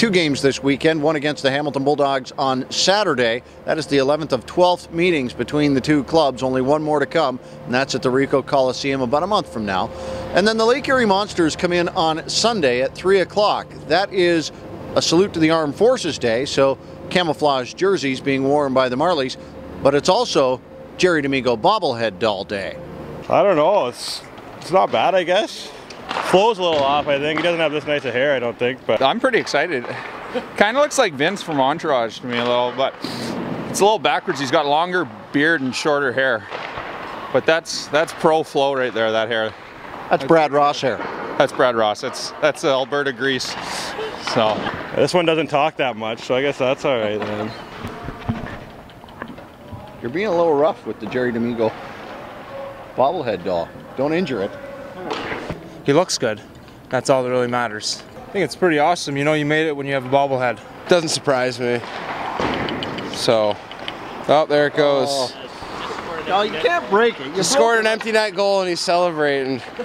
two games this weekend, one against the Hamilton Bulldogs on Saturday. That is the 11th of 12th meetings between the two clubs. Only one more to come, and that's at the Ricoh Coliseum about a month from now. And then the Lake Erie Monsters come in on Sunday at 3 o'clock. That is a salute to the Armed Forces Day, so camouflage jerseys being worn by the Marlies, but it's also Jerry D'Amigo bobblehead doll day. I don't know. It's it's not bad, I guess. Flow's a little off, I think. He doesn't have this nice of hair, I don't think. But I'm pretty excited. kind of looks like Vince from Entourage to me a little, but it's a little backwards. He's got longer beard and shorter hair. But that's that's pro flow right there. That hair. That's Brad Ross hair. That's Brad Ross. That's that's Alberta grease. So this one doesn't talk that much, so I guess that's all right then. You're being a little rough with the Jerry D'Amigo bobblehead doll. Don't injure it. He looks good. That's all that really matters. I think it's pretty awesome. You know you made it when you have a bobblehead. Doesn't surprise me. So, oh, there it goes. Oh. No, you can't break it. You scored an empty net goal and he's celebrating.